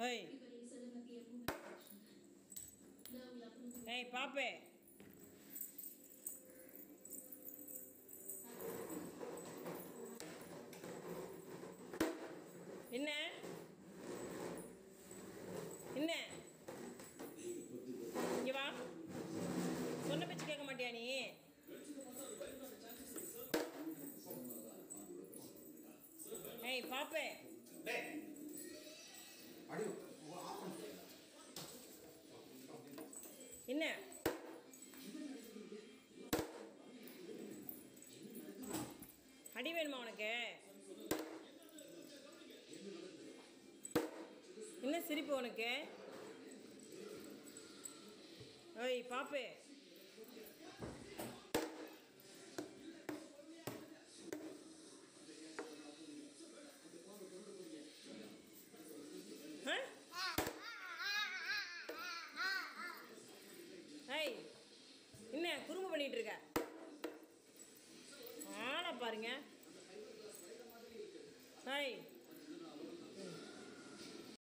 ஏய். ஏய் பாப்பே. என்ன? என்ன? இங்கே வா. சொன்ன பேச்சு கேட்க மாட்டியா நீ? ஏய் பாப்பே. என்ன? அடி வேணுமா உனக்கு? என்ன சிரிப்பு உனக்கு? ஓய் பாப்பு ஆ ஏய் என்ன குறும்பு பண்ணிட்டு இருக்க? ஆளை பாருங்க. ஹாய்.